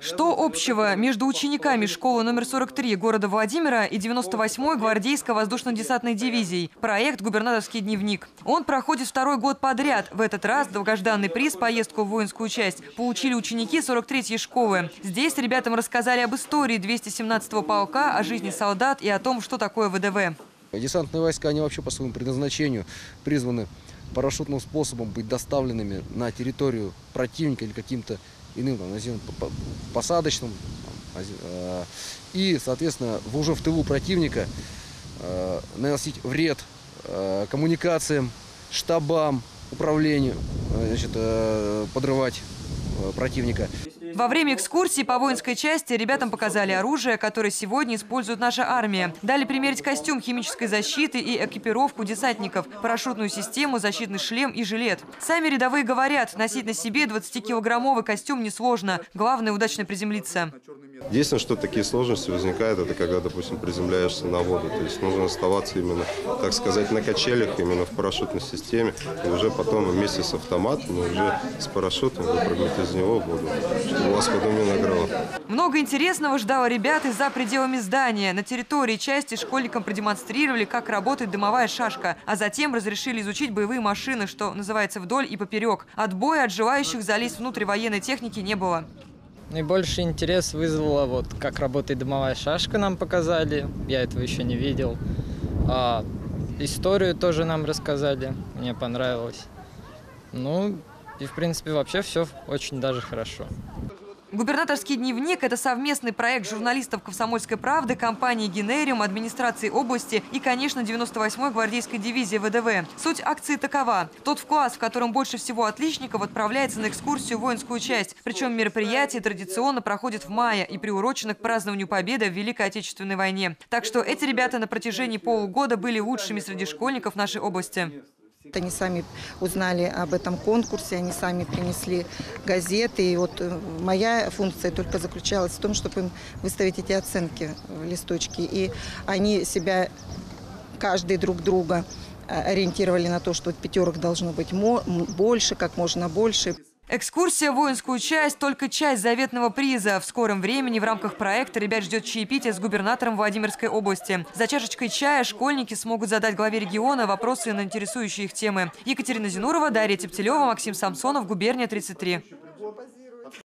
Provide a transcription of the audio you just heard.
Что общего между учениками школы номер 43 города Владимира и 98-й гвардейско воздушно-десантной дивизией? Проект «Губернаторский дневник». Он проходит второй год подряд. В этот раз долгожданный приз «Поездку в воинскую часть» получили ученики 43-й школы. Здесь ребятам рассказали об истории 217-го полка, о жизни солдат и о том, что такое ВДВ. Десантные войска, они вообще по своему предназначению призваны парашютным способом быть доставленными на территорию противника или каким-то иным, там, по- посадочным. э, И, соответственно, уже в тылу противника э, наносить вред э, коммуникациям, штабам, управлению, значит, подрывать противника. Во время экскурсии по воинской части ребятам показали оружие, которое сегодня использует наша армия. Дали примерить костюм химической защиты и экипировку десантников, парашютную систему, защитный шлем и жилет. Сами рядовые говорят, носить на себе 20-килограммовый костюм несложно. Главное – удачно приземлиться. Единственное, что такие сложности возникают, это когда, допустим, приземляешься на воду. То есть нужно оставаться именно, так сказать, на качелях, именно в парашютной системе. И уже потом вместе с автоматом, уже с парашютом выпрыгнуть из него в воду, чтобы не награло. Много интересного ждало ребят и за пределами здания. На территории части школьникам продемонстрировали, как работает дымовая шашка, а затем разрешили изучить боевые машины, что называется вдоль и поперек. Отбоя от желающих залезть внутрь военной техники не было. Наибольший интерес вызвала вот как работает дымовая шашка, нам показали. Я этого еще не видел. А, историю тоже нам рассказали. Мне понравилось. Ну, и в принципе вообще все очень даже хорошо. Губернаторский дневник – это совместный проект журналистов «Комсомольской правды», компании «Генериум», администрации области и, конечно, 98-й гвардейской дивизии ВДВ. Суть акции такова. Тот класс, в котором больше всего отличников, отправляется на экскурсию в воинскую часть. Причем мероприятие традиционно проходит в мае и приурочено к празднованию победы в Великой Отечественной войне. Так что эти ребята на протяжении полугода были лучшими среди школьников нашей области. Они сами узнали об этом конкурсе, они сами принесли газеты. И вот э, моя функция только заключалась в том, чтобы им выставить эти оценки в листочке. И они себя, каждый друг друга э, ориентировали на то, что пятерок должно быть больше, как можно больше. Экскурсия в воинскую часть – только часть заветного приза. В скором времени в рамках проекта ребят ждет чаепитие с губернатором Владимирской области. За чашечкой чая школьники смогут задать главе региона вопросы на интересующие их темы. Екатерина Зинурова, Дарья Тептелева, Максим Самсонов, Губерния 33.